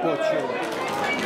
Pochou.